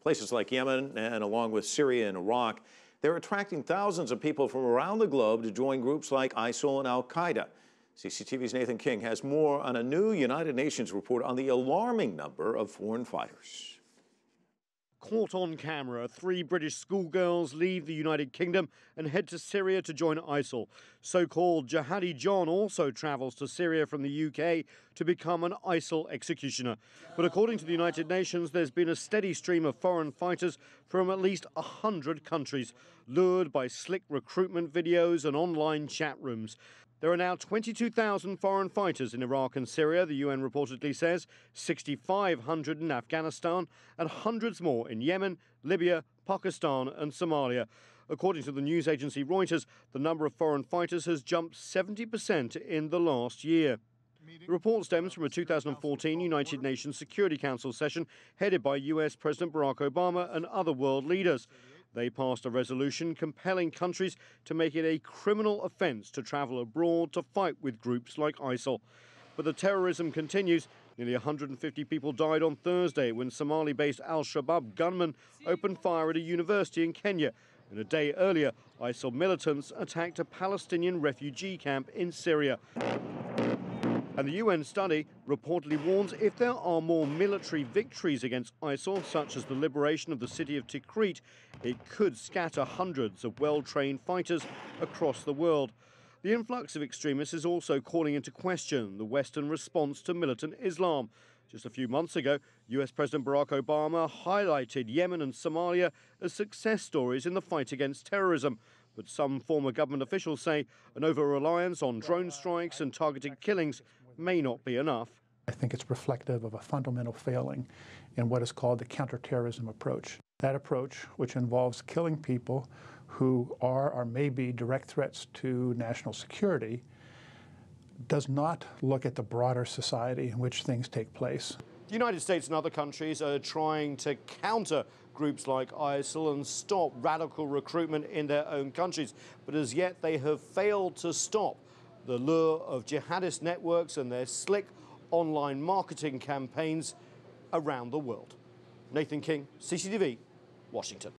places like Yemen and along with Syria and Iraq, they're attracting thousands of people from around the globe to join groups like ISIL and Al Qaeda. CCTV's Nathan King has more on a new United Nations report on the alarming number of foreign fighters. Caught on camera, three British schoolgirls leave the United Kingdom and head to Syria to join ISIL. So called Jihadi John also travels to Syria from the UK to become an ISIL executioner. But according to the United Nations, there's been a steady stream of foreign fighters from at least 100 countries, lured by slick recruitment videos and online chat rooms. There are now 22,000 foreign fighters in Iraq and Syria, the UN reportedly says, 6,500 in Afghanistan, and hundreds more in Yemen, Libya, Pakistan, and Somalia. According to the news agency Reuters, the number of foreign fighters has jumped 70% in the last year. The report stems from a 2014 United Nations Security Council session headed by US President Barack Obama and other world leaders. They passed a resolution compelling countries to make it a criminal offence to travel abroad to fight with groups like ISIL. But the terrorism continues. Nearly 150 people died on Thursday when Somali based Al Shabaab gunmen opened fire at a university in Kenya. And a day earlier, ISIL militants attacked a Palestinian refugee camp in Syria. And the UN study reportedly warns if there are more military victories against ISIL, such as the liberation of the city of Tikrit, it could scatter hundreds of well trained fighters across the world. The influx of extremists is also calling into question the Western response to militant Islam. Just a few months ago, US President Barack Obama highlighted Yemen and Somalia as success stories in the fight against terrorism. But some former government officials say an over reliance on drone strikes and targeted killings may not be enough. I think it's reflective of a fundamental failing in what is called the counterterrorism approach. That approach, which involves killing people who are or may be direct threats to national security, does not look at the broader society in which things take place. The United States and other countries are trying to counter groups like ISIL and stop radical recruitment in their own countries. But as yet, they have failed to stop the lure of jihadist networks and their slick online marketing campaigns around the world. Nathan King, CCTV, Washington.